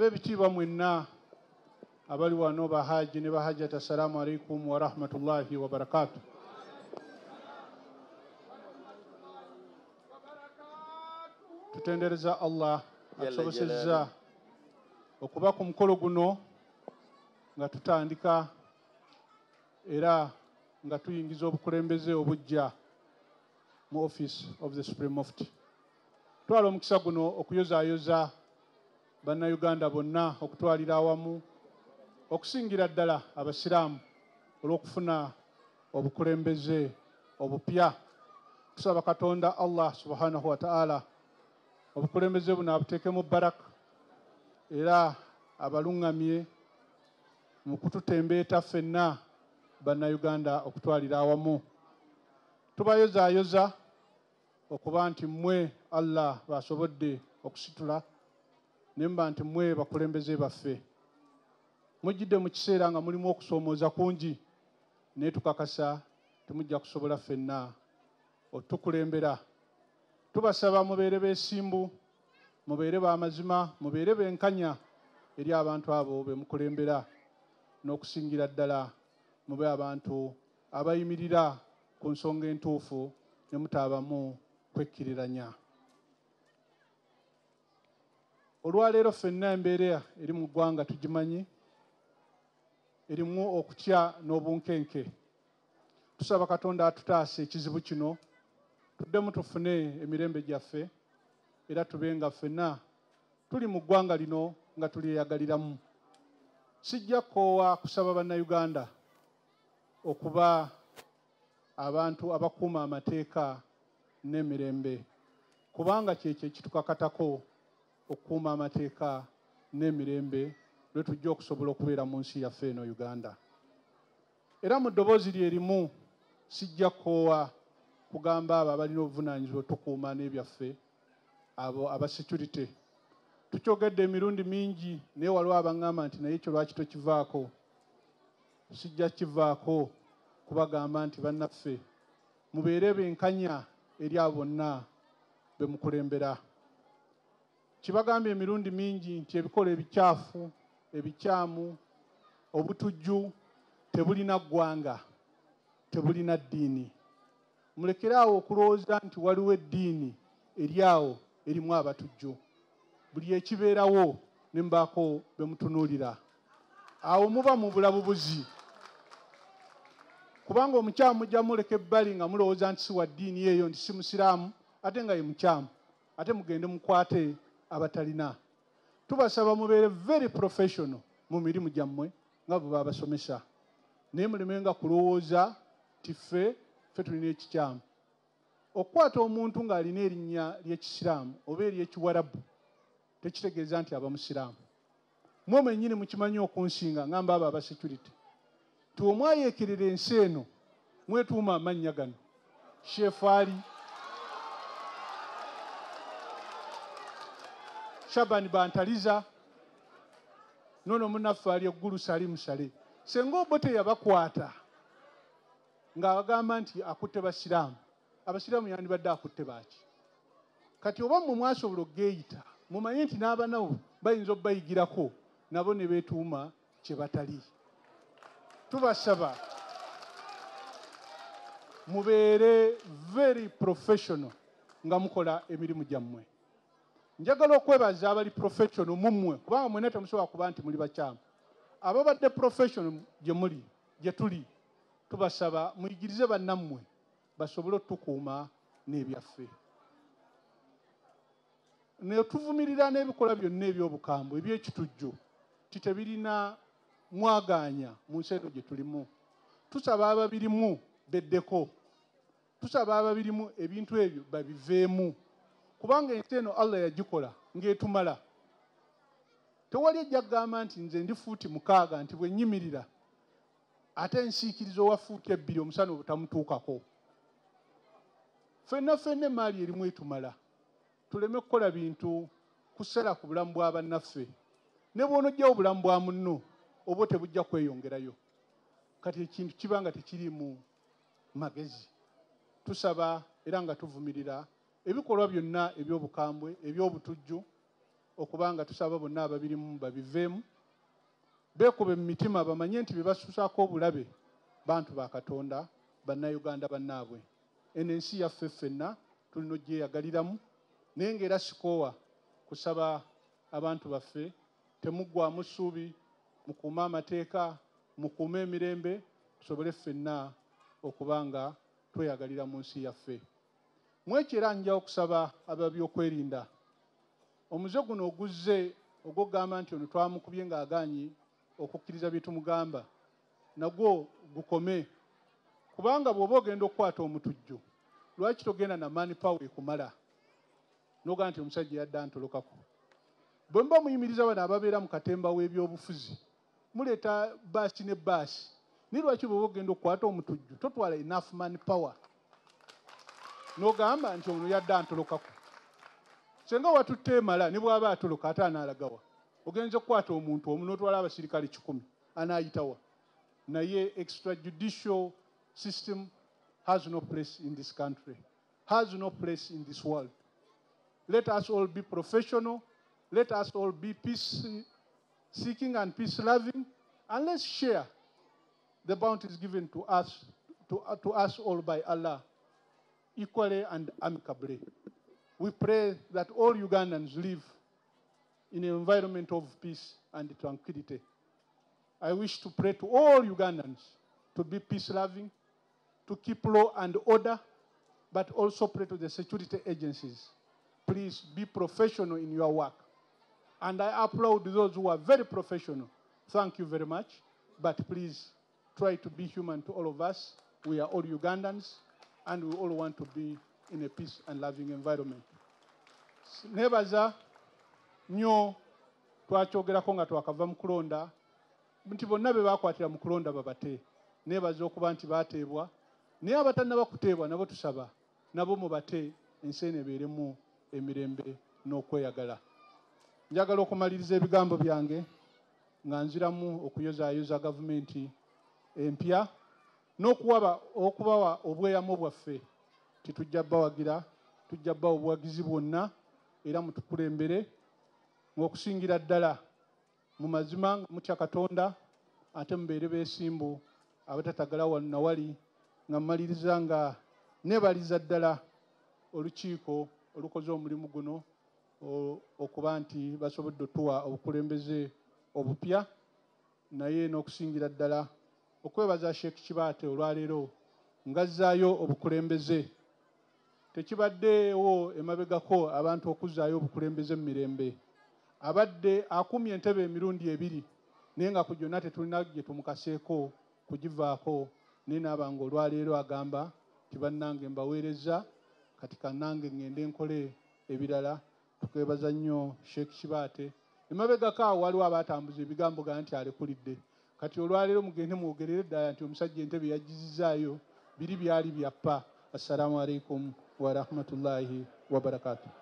ab'ebitiibwa mwenna abali wano bahaji ne bahajjat assalaamu alaikum warahmatullahi wabarakaatu tutendereza allah atusobosezza okuba ku mukolo guno nga tutandika era nga tuyingiza obukulembeze obujja mu office of the supreme mufti. Twala omukisa guno okuyozaayoza bannayuganda bonna okutwalira awamu okusingira ddala abasiraamu olw'okufuna obukulembeze obupya. Tusaba katonda allah subhanahu wataala obukulembeze buno abuteekemu baraka era abaluŋŋamye mu kututembeeta ffenna bannayuganda okutwalira awamu. Tubayozaayoza okuba nti mmwe allah basobodde okusitula ne mba nti mmwe bakulembeze baffe. Mujjidde mu kiseera nga mulimu okusoomooza kungi. Naye tukakasa temujja kusobola ffenna. Otukulembera. Tubasaba mubeere beesimbu mubeere b'amazima mubeere benkanya eri abantu abo be mukulembera. N'okusingira ddala mube abantu abayimirira ku nsonga entuufu ne mutaabamu kwekkiriranya olwaleero ffenna embeera eri mu ggwanga tugimanyi erimu okutya n'obunkenke. Tusaba katonda atutaasa ekizibu kino tuddemu tufune emirembe gyaffe era tube nga ffenna tuli mu ggwanga lino nga tulyeyagaliramu. Sijja kkoowa kusaba bannayuganda okuba abantu abakuuma amateeka n'emirembe kubanga kyekyo ekitukakatako okukuuma amateeka n'emirembe lwe tujja okusobola okubeera mu nsi yaffe eno uganda. Era mu ddoboozi lyerimu sijja kkoowa kugamba abo abalina obuvunaanyizibwa tukuuma n'ebyaffe abo aba security. Tukyogedde emirundi mingi naye waliwo abaŋŋamba nti naye ekyo lwaki tokivaako? Sijja kivaako kubagamba nti bannaffe mubeere benkanya eri abo bonna be mukulembera kibagambye emirundi mingi nti ebikola ebikyafu ebikyamu obutujju tebulina ggwanga tebulina ddiini. Mulekere awo okulowooza nti waliwo eddiini eri awo erimu abatujju. Buli ekibeerawo ne mbaako be mutunuulira. Awo muba mu bulabubuzi. Kubanga omukyamu mujja muleka ebbali nga mulowooza nti si wa ddiini eyo nti si musiraamu ate nga ye mukyamu. Ate mugende mukwate abatalina. Tubasaba mubeere very professional mu mirimu gyammwe nga bwe babasomesa. Naye mulemenga kulowooza ti ffe ffe tulina ekikyamu. Okukwata omuntu ng'alina erinnya ly'ekisiraamu oba ery'ekiwarabu tekitegeeza nti aba musiraamu. Mwe mwennyini mukimanyi okunsinga ngamba abo aba security. Ti omwayeekerera ensi eno mwetuuma amannya gano shefaali shabani bantaliza. Nono munaffe ali eggulu sali musale senga obo teyabakwata ng'abagamba nti akutte basiraamu. Abasiraamu yandibadde akutte baaki? Kati oba mmwe mwasobola okugeeyita mumanye nti n'abanabo bayinza okubayigirako nabo ne beetuuma kye batali. Tubasaba mubeere very professional nga mukola emirimu gyammwe njagala okwebaza abali professional mummwe kubanga mwena temusobola kuba nti muli bakyamu. Ababadde professional gye muli gye tuli tubasaba muyigirize bannammwe basobole otukuuma n'ebyaffe. Ne tuvumirira n'ebikolwa byonna eby'obukambwe eby'ekitujju titebirina mwagaanya mu nsi eno gye tulimu. Tusaba ababirimu beddeko tusaba ababirimu ebintu ebyo babiveemu kubanga ensi eno allah yagikola ng'etumala. Tewali ejja kugamba nti nze ndi fuuti mukaaga nti bwe nnyimirira ate ensiikirizo owa fuuti ebbiri omusana obutamutuukako ffenna ffenna emaali erimu etumala. Tuleme kukola bintu kusala ku bulamu bwa bannaffe. Ne bw'onojjawo obulamu bwa munno oba tebujja kweyongerayo. Kati ekintu kiba nga tekiriimu magezi. Tusaba era nga tuvumirira ebikolwa byonna eby'obukambwe eby'obutujju okuba nga tusaba bonna ababirimu babiveemu beekube mu mitima bamanye nti bye basusaako obulabe bantu ba katonda bannayuganda bannaabwe. Eno ensi yaffe ffenna tulina ogyeyagaliramu naye ngaera sikoowa kusaba abantu baffe temuggwamu ssuubi mukuume amateeka mukuume emirembe tusobole ffenna okuba nga tweyagalira mu nsi yaffe mwekyo era nja okusaba ababyokwerinda omuze guno oguzze ogwogamba nti ono twamukubye ng'agaanyi okukkiriza bye tumugamba. Nagwo gukome. Kubanga bw'oba ogenda okukwata omutujju lwaki togenda na mani power ekumala? Nogaa nti omusajja yadde antolokako. Bwe muba muyimiriza bano ababeera mu katemba w'ebyobufuzi muleeta baasi ne baasi naye lwaki bw'oba ogenda okukwata omutujju totwala enough mani power n'ogamba nti ono yadde antolokako senga watutte emala ne bw'aba atoloka ate anaalagawa ogenza okukwata omuntu omu n'otwala abasirikale kikumi anaayitawa naye extrajudicial system has no place in this country has no place in this world. Let us all be professional let us all be peace seeking and peace loving and let's share the bounties given to us to, to us all by allah equally and amicably we pray that all ugandans live in an environment of peace and tranquility. I wish to pray to all Ugandans to be peace loving, to keep law and order, but also pray to the security agencies. Please be professional in your work. And I applaud those who are very professional. Thank you very much. But please try to be human to all of us. We are all Ugandans, and we all want to be in a peace and loving environment. Nebaza nnyo twakyogerako nga twakava mu kulonda nti bonna be baakwatira mu kulonda babate neebaza okuba nti baateebwa naye abatannaba kuteebwa nabo tusaba nabo mubate ensi eno ebeeremu emirembe n'okweyagala njagala okumaliriza ebigambo byange nga nziramu okuyozaayoza gavumenti empya n'okuwaba okubawa obweyamo bwaffe titujja bawagira tujja bawa obuwagizi bwonna era mutukulembere ng'okusingira ddala. Mu mazima mutya katonda ate mubeere beesimbu abatatagala wano nawali nga mmaliriza nga neebaliza ddala olukiiko olukoze omulimu guno okuba nti basobodde otuwa obukulembeze obupya naye n'okusingira ddala okwebaza sheekh kibaate olwaleero ngazzaayo obukulembeze. Tekibaddeewo emabegako abantu okuzzaayo obukulembeze mu mirembe. Abadde akumye entebe emirundi ebiri naye nga ku gyonna tetulina gye tumukaseeko kugivaako. Naye naabanga olwaleero agamba ti bannange mbaweereza kati kannange ŋŋende nkole ebirala. Tukwebaza nnyo sheekh kibaate. Emabegako awo waliwo abaatambuza ebigambo ga nti alekulidde kati olwaleero mugende mwogerere ddala nti omusajja entebe yagizizaayo biri byali byappa. Assalamu alaikum warahmatullahi wabarakatuh